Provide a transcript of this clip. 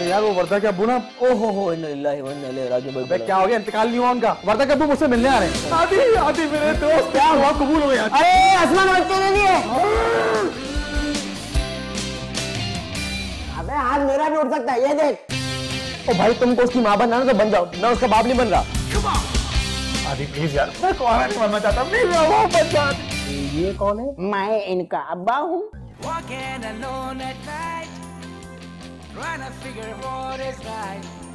अरे यार वो वर्दा के अब्बू ना। ओहो हो व राजिऊन अबे क्या हो गया? इंतकाल नहीं हुआ उनका? वर्दा के अब्बू मुझसे मिलने आ रहे हैं। आदि आदि मेरे दोस्त। क्या हुआ? कबूल हो गया? अरे आसमान बच्चे दे दिए अबे हाथ मेरा भी उठ सकता है ये देख। ओ भाई तुमको उसकी माँ बनना ना तो बन जाओ। मैं उसका बाप नहीं बन रहा। आदि प्लीज़ यार मैं कौन नहीं बनना चाहता प्लीज़ वो बन जा ये कौन है? मैं इनका अब्बा हूँ। Walking alone at night, trying to figure what is right.